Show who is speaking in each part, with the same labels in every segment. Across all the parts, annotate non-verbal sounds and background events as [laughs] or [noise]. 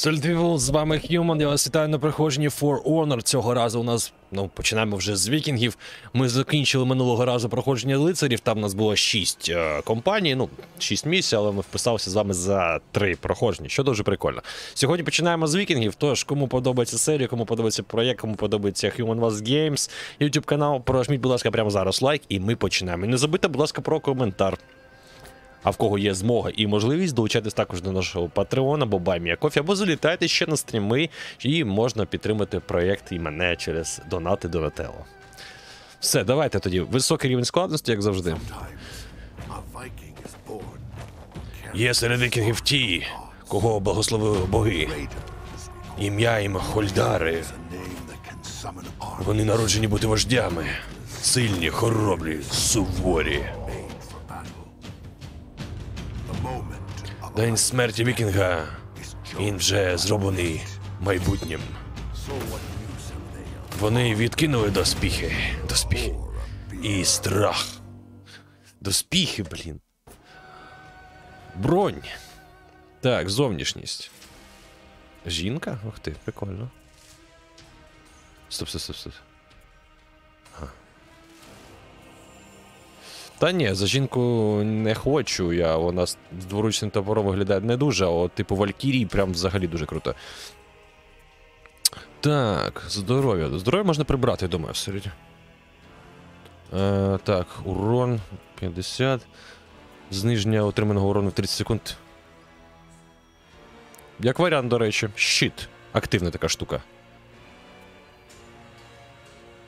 Speaker 1: Сальдивул, з вами Human, я вас вітаю на проходженні For Honor. Цього разу у нас, ну, починаємо вже з вікінгів. Ми закінчили минулого разу проходження лицарів, там у нас було 6 е, компаній, ну, 6 місій, але ми вписалися з вами за 3 проходження, що дуже прикольно. Сьогодні починаємо з вікінгів, тож кому подобається серія, кому подобається проєкт, кому подобається Human Was Games, YouTube канал, прожміть, будь ласка, прямо зараз лайк, і ми починаємо. І не забудьте, будь ласка, про коментар. А в кого є змога і можливість долучатись також до нашого Патреона або Баймія Кофі, або залітайте ще на стріми, і можна підтримати проєкт і мене через донати Донателло. Все, давайте тоді. Високий рівень складності, як завжди. Є серед вікінгів ті, кого благословили боги. Ім'я їм Хольдари. Вони народжені бути вождями. Сильні, хоробрі, суворі. День смерті Вікінга. Він вже зроблений майбутнім. Вони відкинули доспіхи. Доспіхи. І страх. Доспіхи, блін. Бронь. Так, зовнішність. Жінка? Ух ти, прикольно. Стоп, стоп, стоп, стоп. Та ні, за жінку не хочу. Я вона з дворучним топором виглядає не дуже, а от типу Валькірії прям взагалі дуже круто. Так, здоров'я. Здоров'я можна прибрати, я думаю, середньо. Е, так, урон 50. Зниження отриманого урону в 30 секунд. Як варіант, до речі, щит. Активна така штука.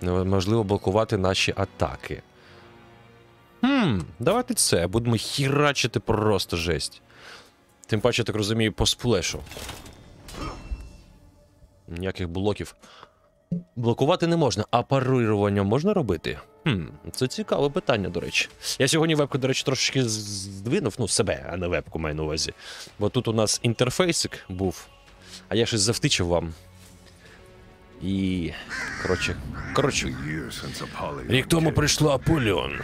Speaker 1: Неможливо блокувати наші атаки. Хм, давайте це. Будемо хірачити просто жесть. Тим паче, так розумію, по сплешу. Ніяких блоків. Блокувати не можна, а парирування можна робити? Хм, це цікаве питання, до речі. Я сьогодні вебку, до речі, трошечки здвинув, ну, себе, а не вебку маю на увазі. Бо тут у нас інтерфейсик був, а я щось завтичив вам. І. Коротше. Коротше. Рік тому прийшла Аполіон.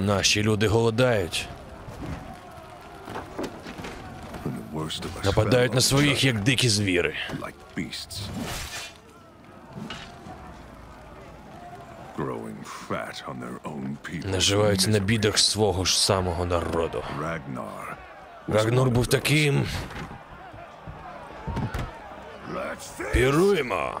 Speaker 1: Наші люди голодають. Нападають на своїх, як дикі звіри. Наживаються на бідах свого ж самого народу. Рагнур був таким. Піруємо.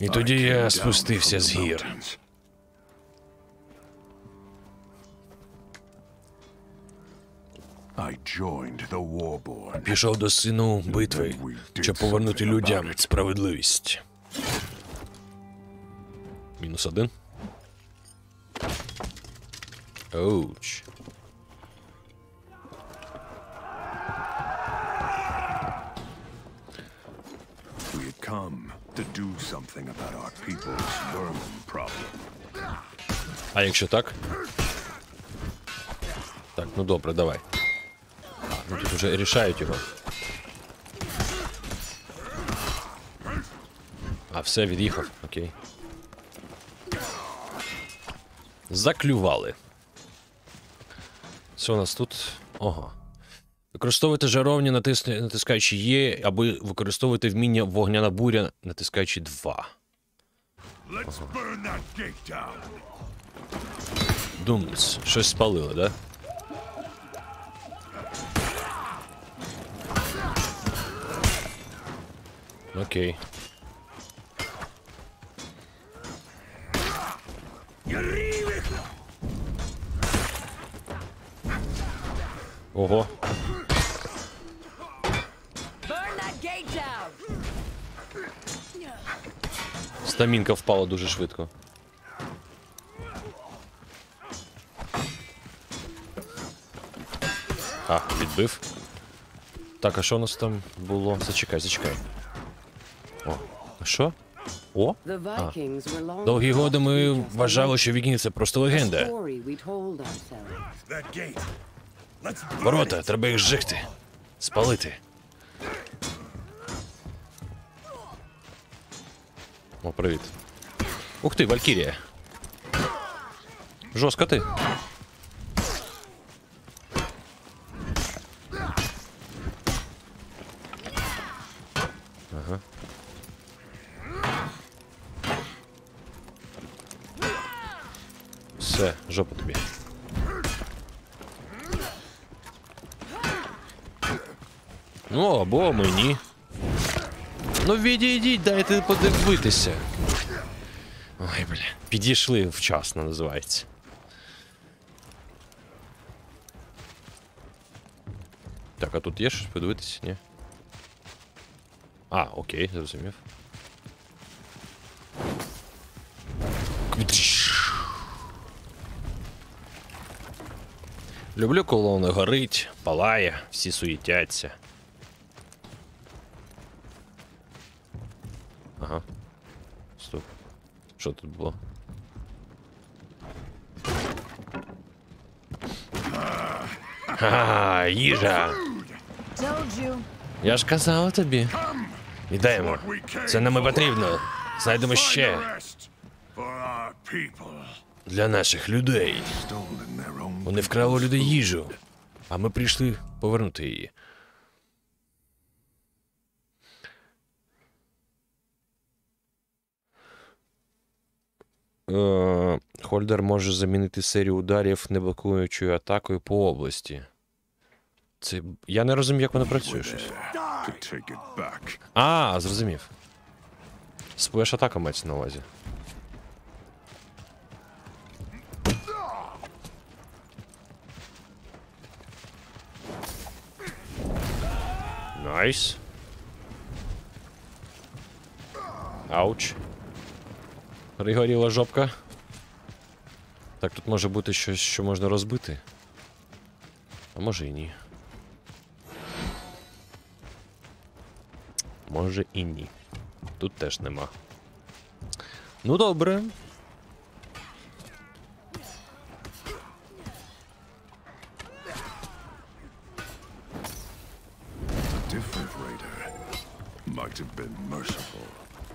Speaker 1: І тоді я спустився з гір. Пішов до сину битви, щоб повернути людям справедливість. Мінус один. Оуч.
Speaker 2: Come to do something about our people's vermin problem.
Speaker 1: А якщо так? Так, ну добре, давай. А, ну тут вже рішають його. А, все, від'їхав, окей. Заклювали. Що у нас тут? Ого. Використовуйте жаровні, натис... натискаючи Є, аби використовувати вміння вогняна буря, натискаючи 2. Думс. Щось спалили, да? Окей. Ого. Стамінка впала дуже швидко. А, відбив. Так, а що у нас там було? Зачекай, зачекай. О, а що? О? А. Довгі годи ми вважали, що вікінги це просто легенда. Ворота, треба їх зжигти. Спалити. привіт. Ух ти, Валькірія. Жорстко ти. Ага. Все, жопа тобі. Ну, або мені. Ну, відійдіть, дайте подивитися. Ой, бля. Підійшли вчасно, називається. Так, а тут є щось подивитися, ні? А, окей, зрозумів. Люблю, коли воно горить, палає, всі суетяться. Ага. Стоп. Що тут було? Ха, їжа. Я ж казав тобі. Ідемо. Це нам і потрібно. Знайдемо ще для наших людей. Вони вкрали людей їжу, а ми прийшли повернути її. Е, Хольдер може замінити серію ударів неблокуючою атакою по області. Це. Я не розумію, як воно працює щось. А, зрозумів. Splash атака мається на увазі. Nice. Ouch. Пригоріла жопка. Так, тут може бути щось, що можна розбити. А може і ні. Може і ні. Тут теж нема. Ну добре.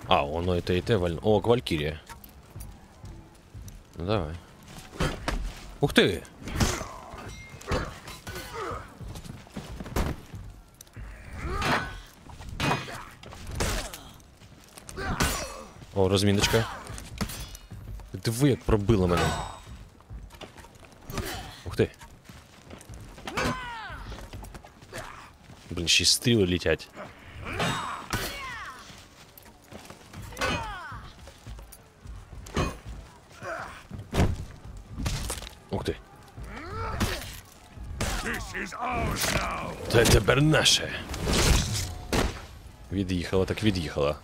Speaker 1: А, воно і те, і те валь... О, Валькірія. Ну давай. Ух ти! О, розміночка. Диви, як пробило мене. Ух ти. Блін, ще й. Ух ти.
Speaker 2: This is ours now.
Speaker 1: Це тепер наше. Від'їхала, так від'їхала.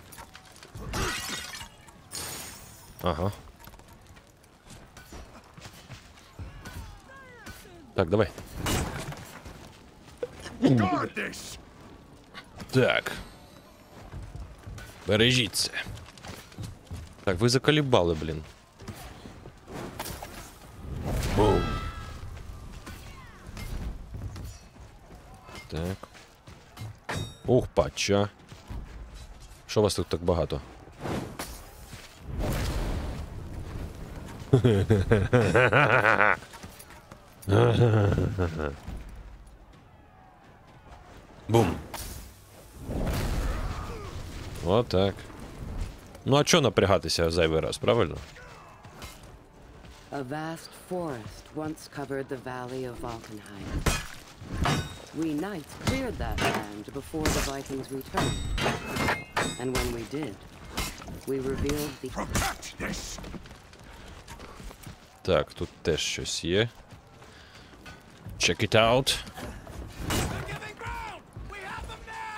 Speaker 1: Ага. Так, давай.
Speaker 2: Guard this.
Speaker 1: Так. Бережіть це. Так, ви заколібали, блін. Ух, пача. Що вас тут так багато? Бум. Отак. Ну а чо напрягатися зайвий раз, правильно?
Speaker 3: A vast forest once covered the valley of Valkenheim. We knights cleared that land before the Vikings returned. And when we did, we revealed the
Speaker 2: Protect this.
Speaker 1: Так, тут теж щось є. Check it out.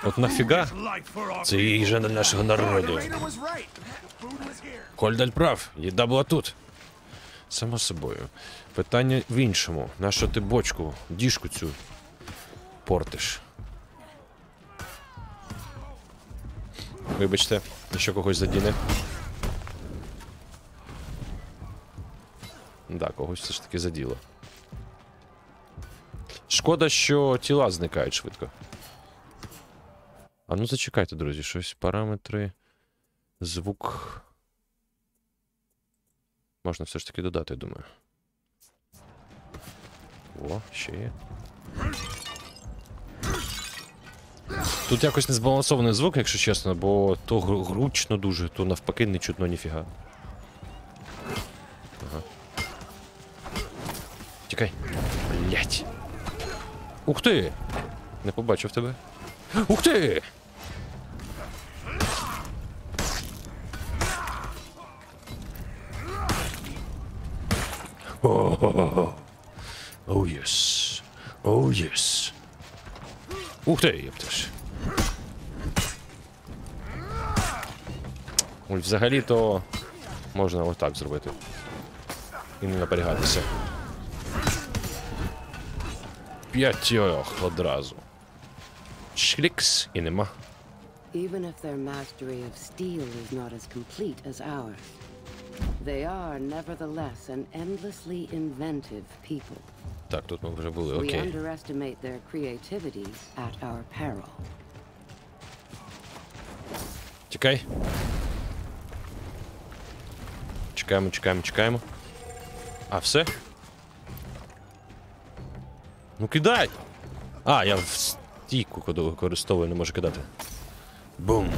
Speaker 1: От нафіга? Це їжа для нашого народу. Кольдаль прав, їда була тут. Само собою. Питання в іншому. Нащо ти бочку, діжку цю портиш? Вибачте, що когось задіне. Да, когось все ж таки заділо. Шкода, що тіла зникають швидко. А ну зачекайте, друзі, щось параметри. Звук Можна все ж таки додати, думаю. О, ще є. Тут якось незбалансований звук, якщо чесно, бо то гручно дуже, то навпаки не чутно ніфіга. Ага. Тікай. Блять. Ух ти! Не побачив тебе. Ух ти! О, Оу єс. Оу єс. Ух ти, єптеш. Ой, взагалі-то можна отак зробити. І не напрягатися. П'ятьох одразу. Шлікс і нема.
Speaker 3: Even if their mastery of steel is not as complete they are nevertheless an endlessly inventive people.
Speaker 1: Так, тут ми вже були,
Speaker 3: We
Speaker 1: окей.
Speaker 3: underestimate their creativity at our peril.
Speaker 1: Тікай. Чекаємо, чекаємо, чекаємо. А, все? Ну кидай! А, я в стійку використовую, не можу кидати. Бум.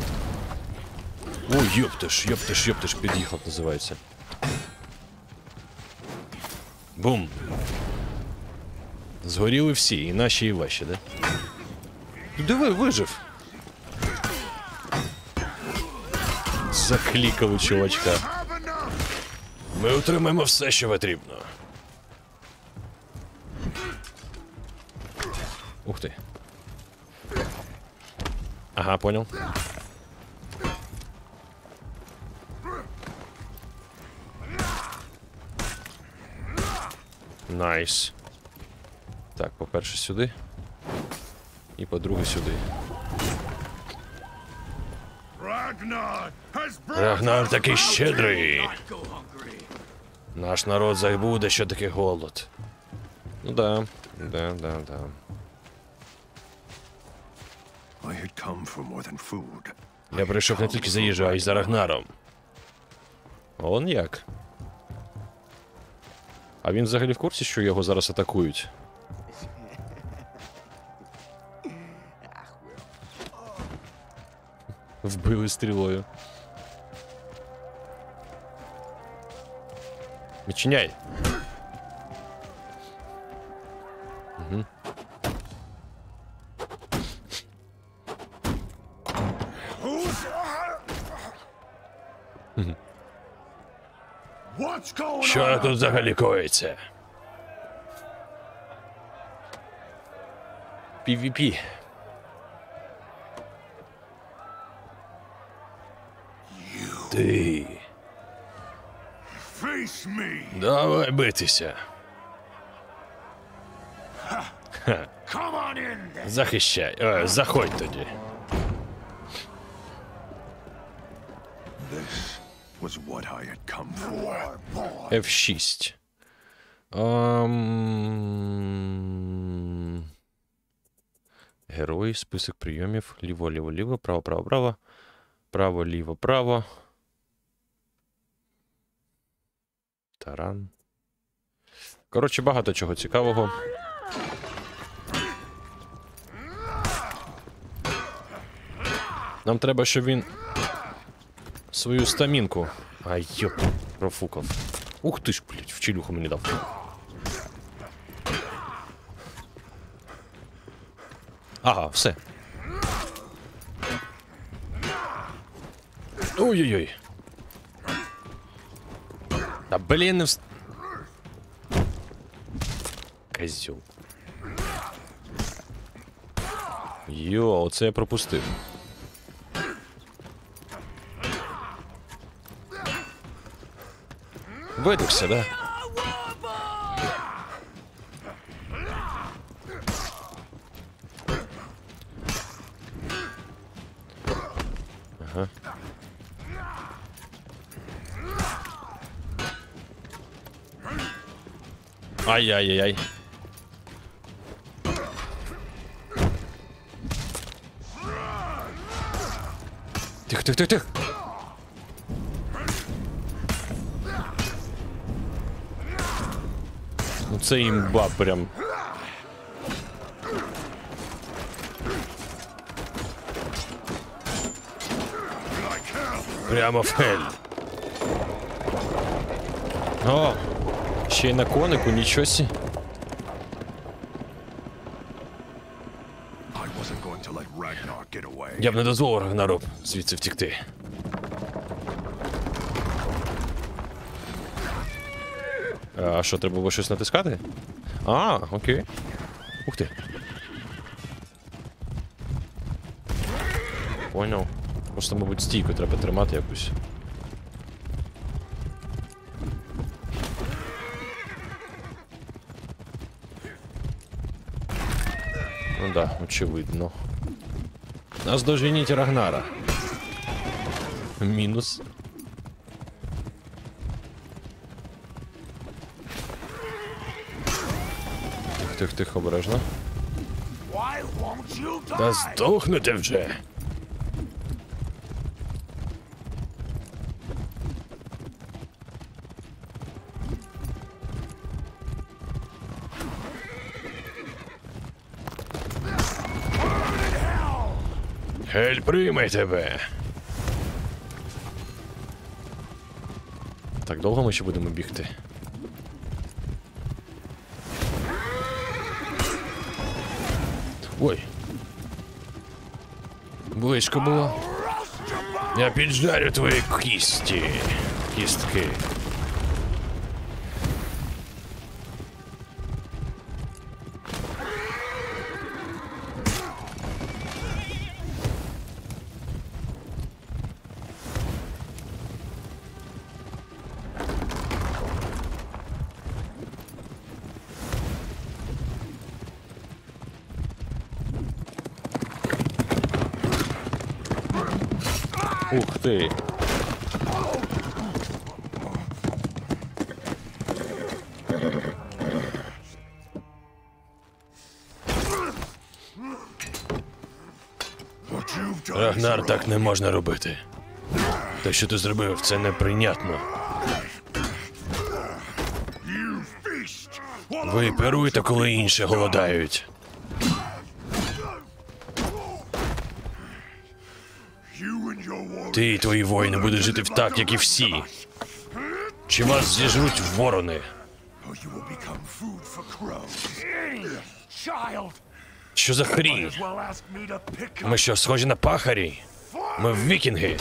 Speaker 1: Ой, йоптиш, йоптиш, йоптиш, під'їхав, називається. Бум. Згоріли всі, і наші, і ваші, да? Диви, вижив. Заклікали чувачка. Ми отримаємо все, що потрібно. Ух ти. Ага, понял. Nice. Так, по-перше, сюди. І по-друге, сюди. Рагнар такий щедрий. Наш народ забуде, що таке голод. Ну да, да, да, да. Я прийшов не тільки за їжею, а й за Рагнаром. Он як. А він взагалі в курсі, що його зараз атакують. Вбили стрілою. Відчиняй. Тут взагалі коїться? PvP. Ти. Давай битися. Захищай. Е, заходь тоді.
Speaker 2: This was what I had come for.
Speaker 1: F6. Ам... Герої, список прийомів. Ліво, ліво, ліво, право, право, право. Право, ліво, право. Таран. Коротше, багато чого цікавого. Нам треба, щоб він свою стамінку. Ай, йоп, профукав. Ух ти ж, блядь, в челюху мені дав. Ага, все. Ой-ой-ой. Та блін, не вс... Козьол. Йо, оце я пропустив. Видихся, да? Ага. Ай-яй-яй-яй. Тихо, це імба прям. Прямо в хель. О, ще й на конику, нічого сі. Я б не дозволив Рагнару звідси втікти. А що, треба було щось натискати? А, окей. Ух ти. Поняв. Просто, мабуть, стійку треба тримати якусь. Ну да, очевидно. Наздоженіть Рагнара. Мінус. Тих, тих, обережно. Та здохнете вже. Гель прийме тебе. Так, довго ми ще будемо бігти? Ой. Близько було. Я піджарю твої кісті. Кістки. Так не можна робити. Те, що ти зробив, це неприйнятно. Ви перуйте, коли інші голодають. Ти і твої воїни будуть жити так, як і всі. Чи вас зіжруть ворони? Що за хрінь? Ми що, схожі на пахарі? Ми вікінги.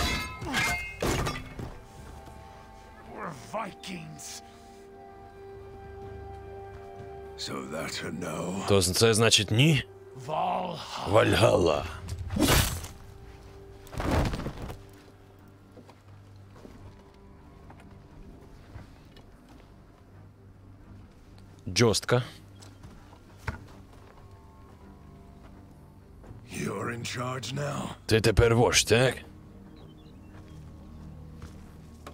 Speaker 2: We're Vikings. So that's a no.
Speaker 1: То це значить ні?
Speaker 2: Valhalla.
Speaker 1: Вальгала. Джостка.
Speaker 2: You're in charge now.
Speaker 1: Ти тепер вождь, так?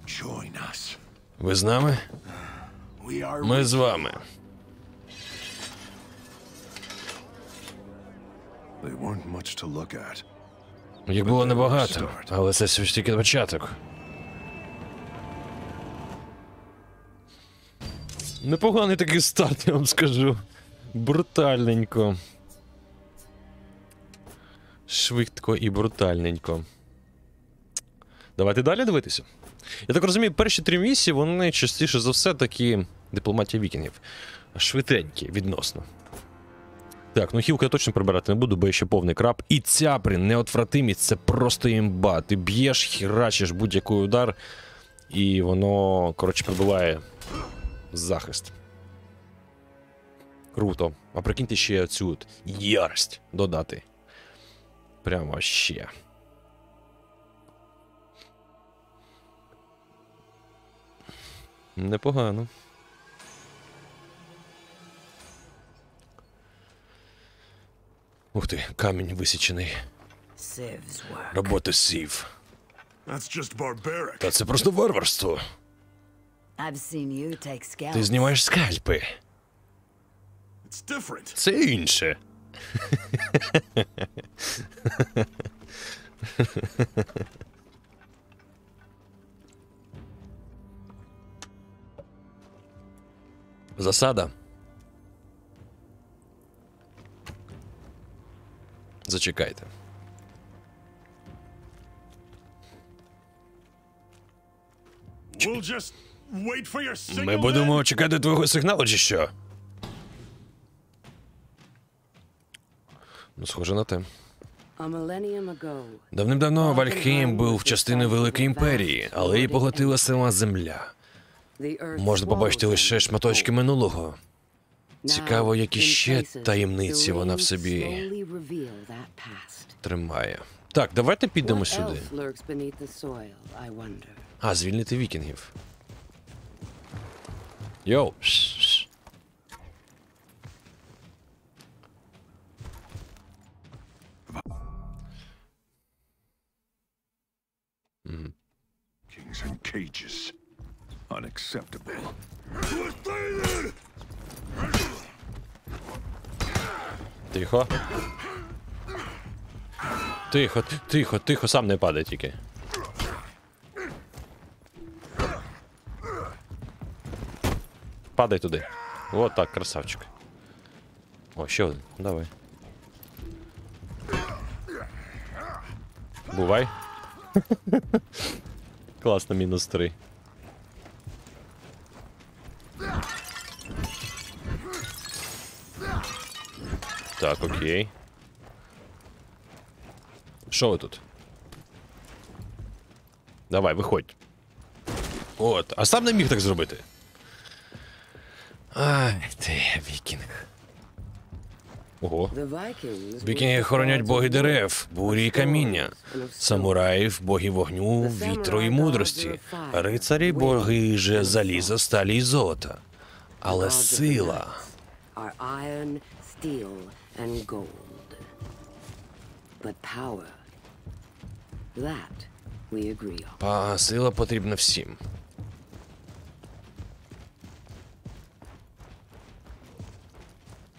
Speaker 2: Join us.
Speaker 1: Ви з нами?
Speaker 2: We are
Speaker 1: Ми з вами.
Speaker 2: They weren't much to look at.
Speaker 1: Їх було небагато, але це все ж тільки початок. Непоганий такий старт, я вам скажу. Брутальненько. Швидко і брутальненько. Давайте далі дивитися. Я так розумію, перші три місії, вони частіше за все такі дипломатія вікінгів. Швиденькі відносно. Так, ну хілку я точно прибирати не буду, бо я ще повний краб. І цяпри, неотвратимість, це просто імба. Ти б'єш, хірачиш будь-який удар, і воно, коротше, прибиває захист. Круто. А прикиньте ще цю ярость додати. Прямо ще. Непогано. Ух ти, камінь висічений. Роботи сів. Та це просто варварство. Ти знімаєш скальпи. Це інше. [laughs] Засада. Зачекайте. Ми будемо чекати твого сигналу, чи що? Схоже на те. Давним-давно Вальхейм був частиною Великої імперії, але її поглотила сама земля. Можна побачити лише шматочки минулого. Цікаво, які ще таємниці вона в собі тримає. Так, давайте підемо сюди. А, звільнити вікінгів. Йоу. Ш.
Speaker 2: Kings in cages. Unacceptable.
Speaker 1: Тихо. Тихо, тихо, тихо, сам не падай тільки. Падай туди. О, так, красавчик. О, ще один. Давай. Бувай. [laughs] Класно, мінус три. Так, окей. Що ви тут? Давай, виходь. От, а сам не міг так зробити. Ай, ти, вікінг. Ого. Вікінги хоронять боги дерев, бурі і каміння, самураїв, богів вогню, вітру і мудрості, рицарі, боги же заліза, сталі і золота. Але сила.
Speaker 3: night Are iron, steel, and gold. But power. That we agree on.
Speaker 1: А сила потрібна всім.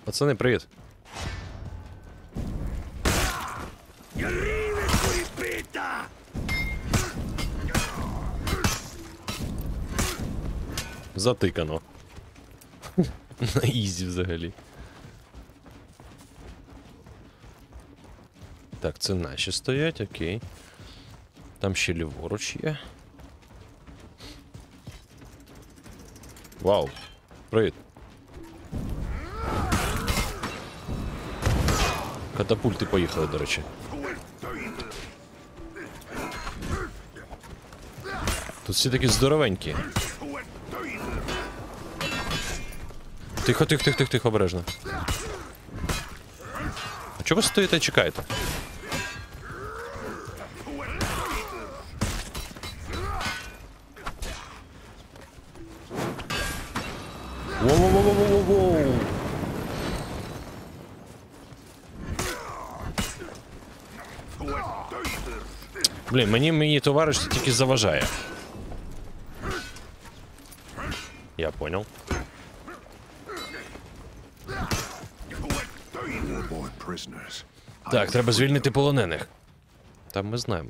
Speaker 1: Пацани, привіт. Затикано. [laughs] На easy взагалі. Так, це наші стоять, окей. Там ще ліворуч є. Вау. Привіт. Катапульти поїхали, до речі. Тут всі такі здоровенькі. Тихо, тихо, тихо, тихо, тихо, обережно. А чого ви стоїте і чекаєте? Мені мій товариш тільки заважає. Я понял. Так, треба звільнити полонених. Там ми знаємо.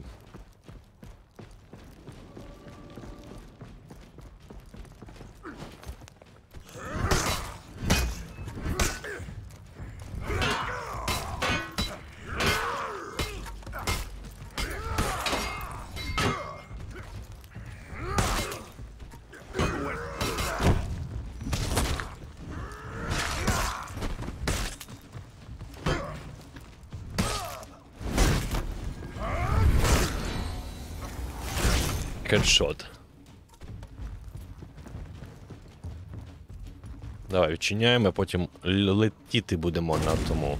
Speaker 1: Давай, відчиняємо, а потім летіти будемо на тому.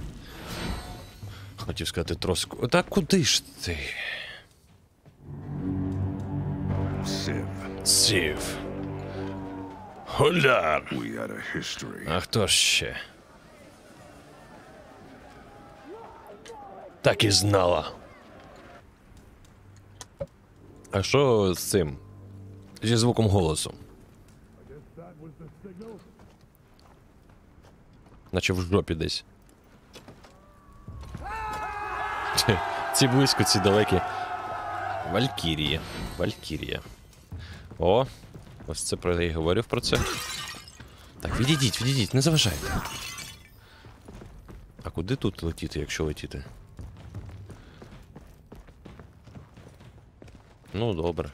Speaker 1: Хотів сказати троску. Та куди ж ти? Сів.
Speaker 2: A history.
Speaker 1: А хто ж ще? Так і знала. А що з цим? Зі звуком голосу. Наче в жопі десь. Ці близько, ці далекі. Валькірії. Валькірія. О, ось це про я говорив про це. Так, відійдіть, відійдіть, не заважайте. А куди тут летіти, якщо летіти? Ну, добре.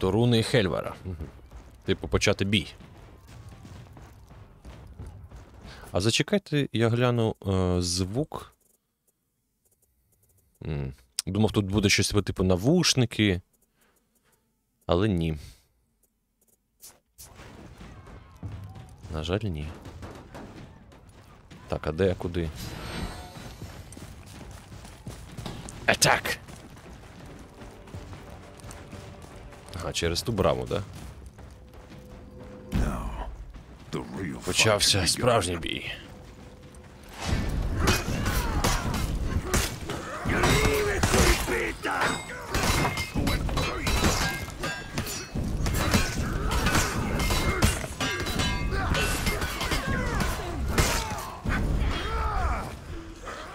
Speaker 1: До руни Хельвара. Мгм. Типу почати бій. А зачекайте, я гляну е, звук. Думав, тут буде щось по типу навушники. Але ні. На жаль, ні. Так, а де куди? Атак! Ага, через ту браму, да? Почався справжній бій.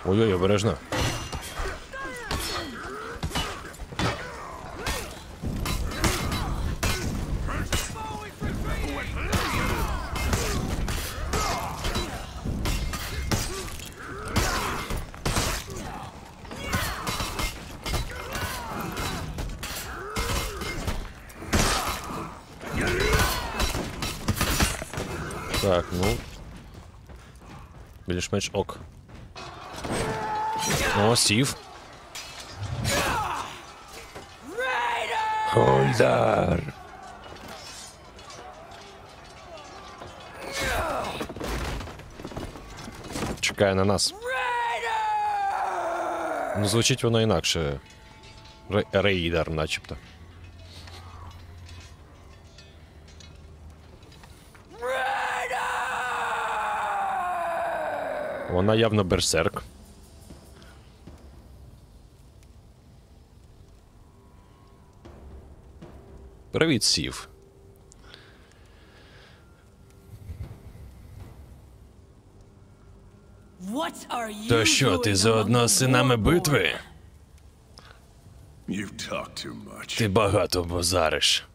Speaker 1: Ой-ой, обережно. Так, Більш-менш ок. О, сів. Хольдар. Чекає на нас. Ну, звучить воно інакше. Ре- Рейдер, начебто. Вона явно берсерк. Привіт, сів. То що, ти заодно з синами битви? Ти багато базариш.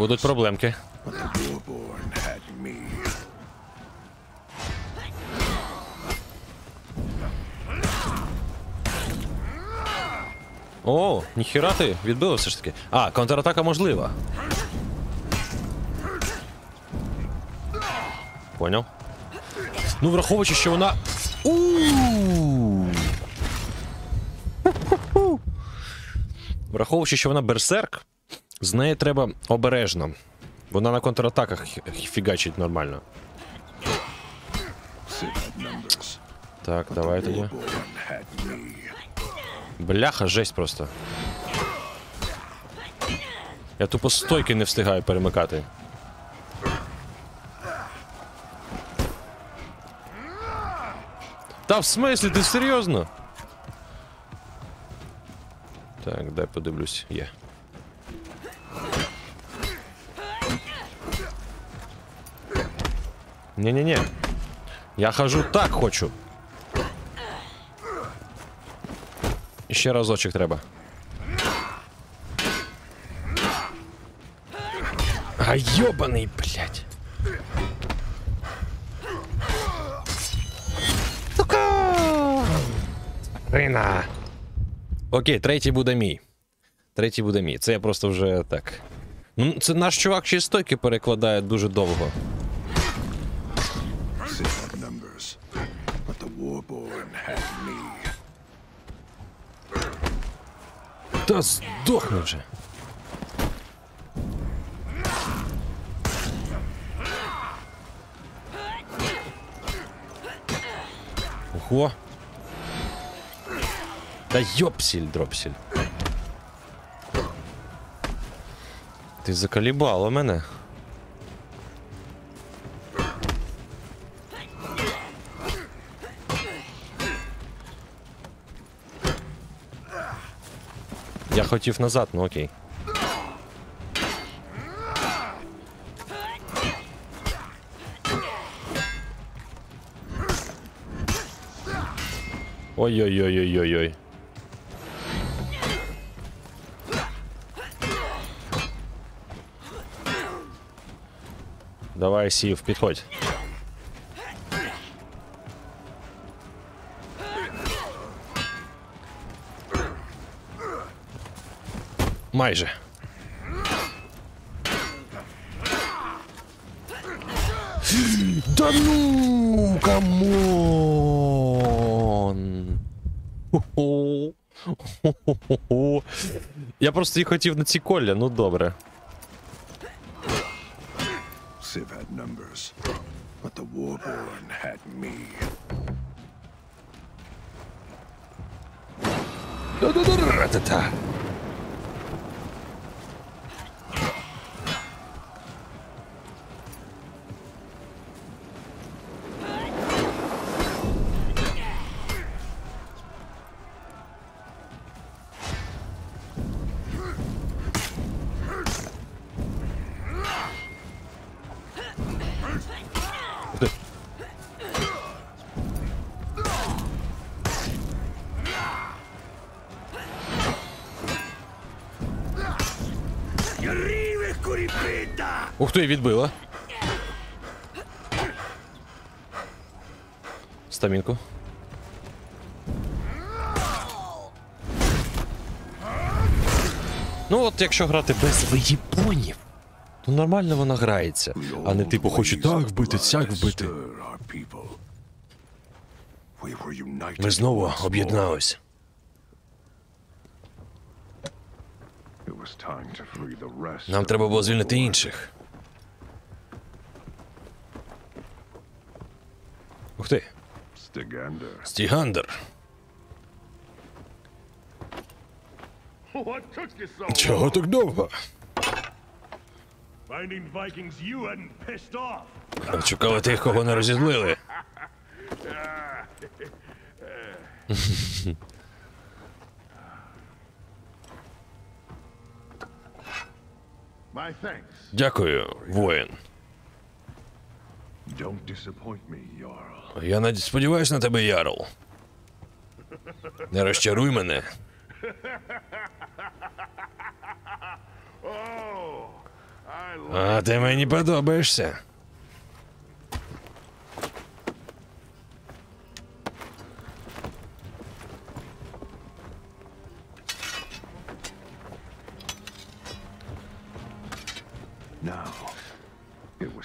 Speaker 1: Будуть проблемки. О, ніхіра ти відбили все ж таки. А, контратака можлива. Поняв. Ну, враховуючи, що вона. У-у-у. Враховуючи, що вона берсерк, з нею треба обережно. Вона на контратаках фігачить нормально. Так, давай тоді. Бляха, жесть просто. Я тупо стойки не встигаю перемикати. Та в смислі, ти серйозно? Так, дай подивлюсь. Є. Ні-ні-ні. Я хожу так хочу. Ще разочок треба. А йобаний, блядь. Сука! Рина. Окей, третій буде мій. Третій буде мій. Це я просто вже так. Ну, це наш чувак ще стойки перекладає дуже довго.
Speaker 2: Warborn had me.
Speaker 1: Та здохни вже. Ого. Та йопсіль, дропсіль. Ти закалібала мене. хотів назад, ну окей. Ой-ой-ой-ой-ой-ой. Давай, Сів, підходь. Майже. Да ну, камон. Хо-хо. Хо-хо-хо-хо. Я просто і хотів на ці колля, ну добре. Ух ти, відбила. Стамінку. Ну от якщо грати без виїбонів, то нормально вона грається. А не типу хочу так вбити, сяк вбити. Ми знову об'єдналися. Нам треба було звільнити інших. Ух ти. Стігандер.
Speaker 4: So
Speaker 1: Чого так довго? Шукали тих, кого не розізлили. Дякую, воїн. Я над... сподіваюсь на тебе, Ярл. Не розчаруй мене. [laughs]
Speaker 4: Oh, I love
Speaker 1: А ти мені подобаєшся.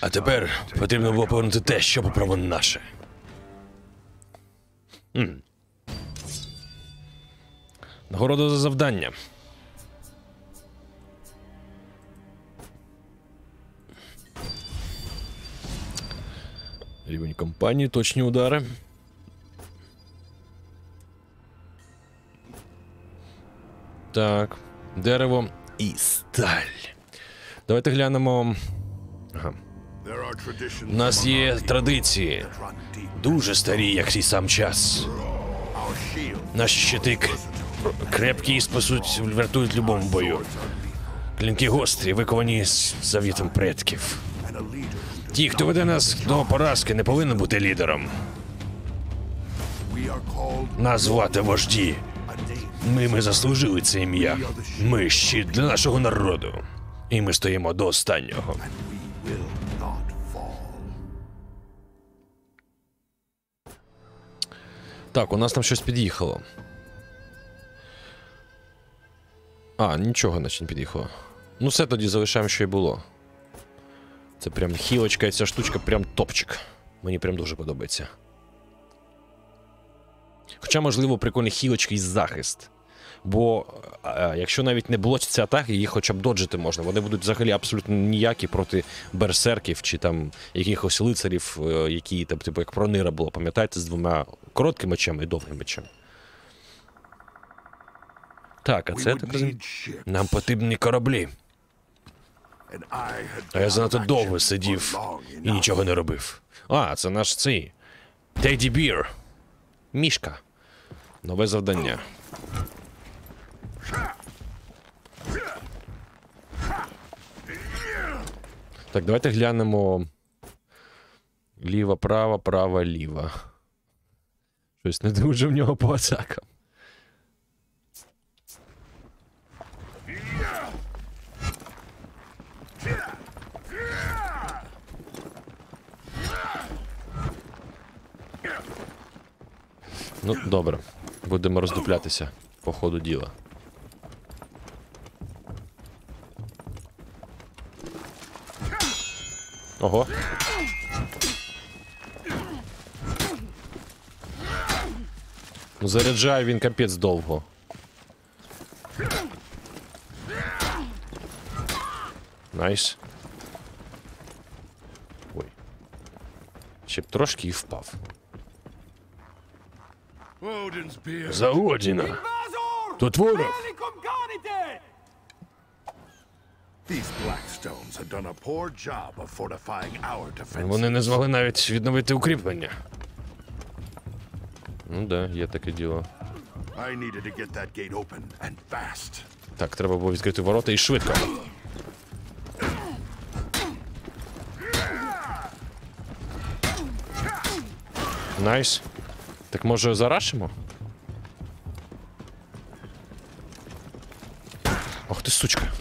Speaker 1: А тепер потрібно було повернути те, що поправо наше. Нагорода за завдання. Рівень компанії, точні удари. Так. Дерево і сталь. Давайте глянемо. Ага. У нас є традиції, дуже старі, як і сам час. Наші щити крепкі і спасуть, врятують любому бою. Клінки гострі, виковані з завітом предків. Ті, хто веде нас до поразки, не повинен бути лідером. Нас звати вожді. Ми, ми заслужили це ім'я. Ми щит для нашого народу. І ми стоїмо до останнього. Так, у нас там щось під'їхало. А, нічого, наче не під'їхало. Ну, все тоді залишаємо, що й було. Це прям хілочка і ця штучка прям топчик. Мені прям дуже подобається. Хоча, можливо, прикольний хілочка і захист. Бо е, якщо навіть не блочаться атаки, їх хоча б доджити можна. Вони будуть взагалі абсолютно ніякі проти берсерків чи там якихось лицарів, е, які там, типу, як пронира було, пам'ятаєте, з двома короткими мечами і довгим мечем. Так, а це так. Нам потрібні кораблі. А я занадто довго сидів і нічого не робив. А, це наш цей. Теді Бір. Мішка. Нове завдання. Так, давайте глянемо. Ліва, права, права, ліва. Щось не дуже в нього по атакам. Ну, добре, будемо роздуплятися по ходу діла. Ого. Ну, заряджає він капець довго. Nice. Ой. Ще б трошки і впав. За Одіна. Тут ворог. Вони не змогли навіть відновити укріплення. Ну да, є таке діло.
Speaker 2: I needed to get that gate open and fast.
Speaker 1: Так, треба було відкрити ворота і швидко. Nice. Так може зарашимо? Ох ти сучка.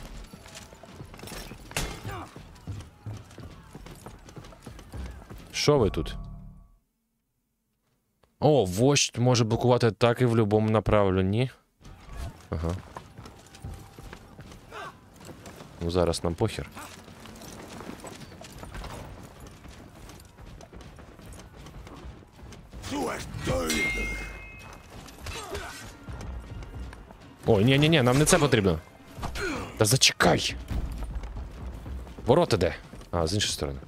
Speaker 1: Що ви тут? О, вождь може блокувати атаки в будь-якому направленні. Ага. Ну зараз нам похер. Ой, ні, ні, ні, нам не це потрібно. Та зачекай. Ворота де? А, з іншої сторони.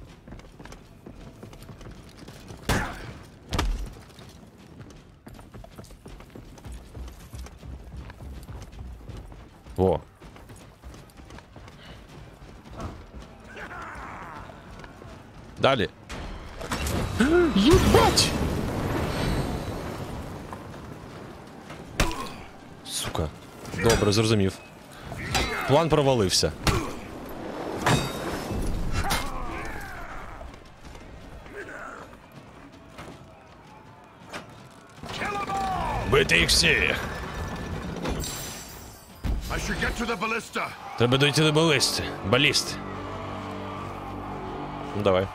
Speaker 1: Добре, зрозумів. План провалився. Бити їх всіх! Треба дойти до балисти. Баліст. Ну давай.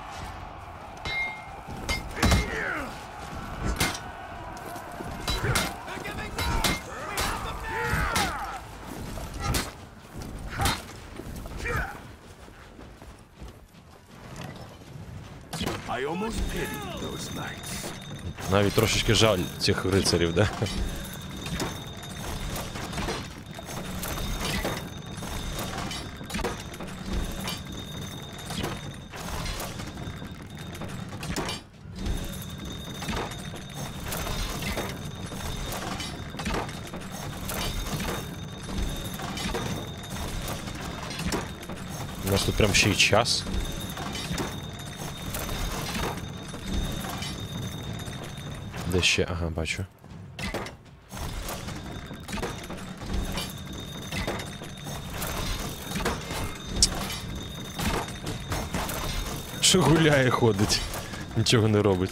Speaker 1: Навіть трошечки жаль цих рицарів, да? У нас тут прям ще й час. Де ще? Ага, бачу. Що гуляє, ходить. Нічого не робить.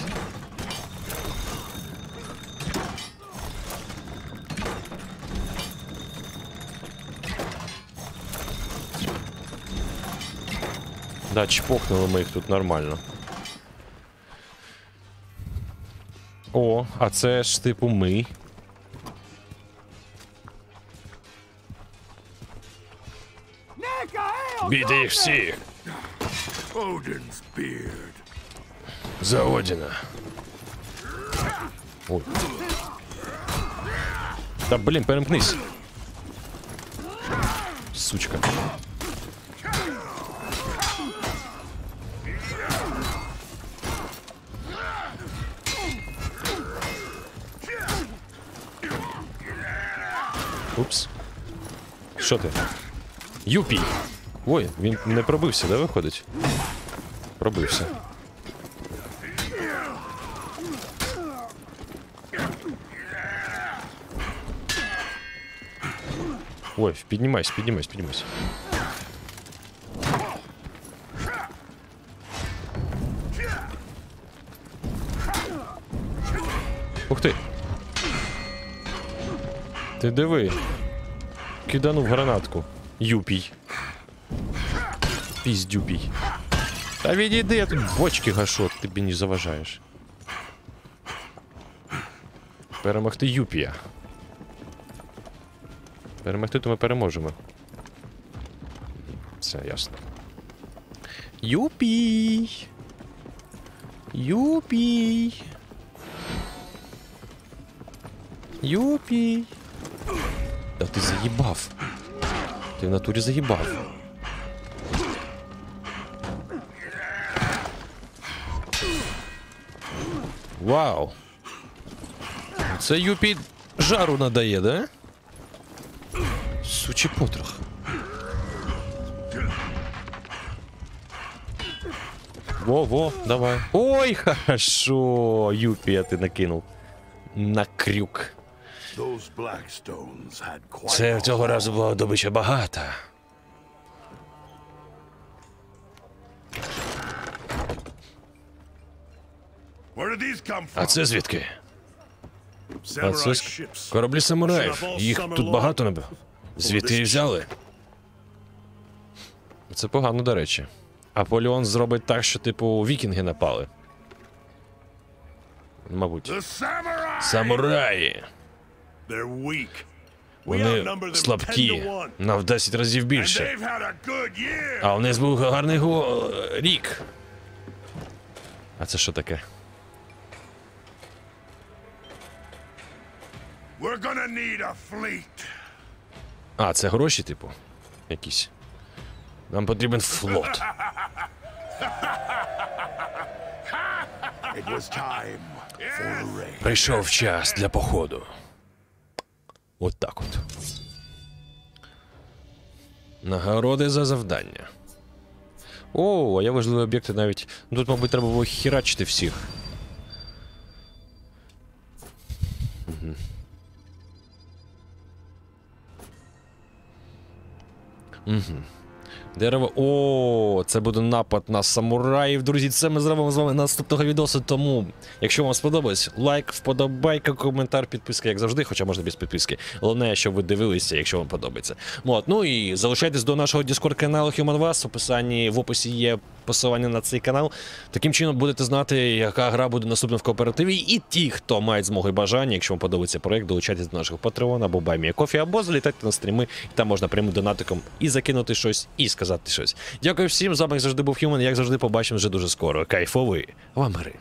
Speaker 1: Да, чпокнули ми їх тут нормально. О, а це ж типу ми. Бійте їх всіх!
Speaker 2: Odin's beard.
Speaker 1: За Одіна. Ой. Та блін, перемкнись. Сучка. Упс. Що ти? Юпі! Ой, він не пробився, да, виходить? Пробився. Ой, піднімайся, піднімайся, піднімайся. Ух ти. Ти диви. Киданув гранатку. Юпій. Піздюпій. Та відійди, я тут бочки гашу, ти не заважаєш. Перемогти Юпія. Перемогти, то ми переможемо. Все, ясно. Юпій! Юпій! Юпій! Та ти заїбав. Ти в натурі заїбав. Вау! Це Юпі жару надає, да? Сучий потрох. Во, во, давай. Ой, [laughs] хорошо. Юпія ти накинув. На крюк. Це цього разу було добича
Speaker 2: come
Speaker 1: А це звідки? А це ск- кораблі самураїв. Їх тут багато не було. Звідти і взяли. Це погано, до речі. Аполеон зробить так, що, типу, вікінги напали. Мабуть. Самураї. Вони
Speaker 2: outnumber them 10
Speaker 1: слабкі.
Speaker 2: to 1.
Speaker 1: На в 10 разів більше. А у них був гарний го... рік. А це що таке? А, це гроші, типу. Якісь. Нам потрібен флот. [laughs] Прийшов час для походу. От так от. Нагороди за завдання. О, а я важливі об'єкти навіть. Тут, мабуть, треба було хірачити всіх. Угу. Мгм. Дерево. О, це буде напад на самураїв. Друзі, це ми зробимо з вами наступного відосу. Тому, якщо вам сподобалось, лайк, вподобайка, коментар, підписка, як завжди, хоча можна без підписки. Головне, щоб ви дивилися, якщо вам подобається. От, ну і залишайтесь до нашого Discord каналу HumanVas. В описанні в описі є посилання на цей канал. Таким чином будете знати, яка гра буде наступна в кооперативі. І ті, хто мають змогу і бажання, якщо вам подобається проект, долучайтесь до нашого Patreon або Кофі, або залітайте на стріми, і там можна прямим донатиком і закинути щось, і сказати щось. Дякую всім. З вами завжди був Human, як завжди, побачимо вже дуже скоро. Кайфової вам гри.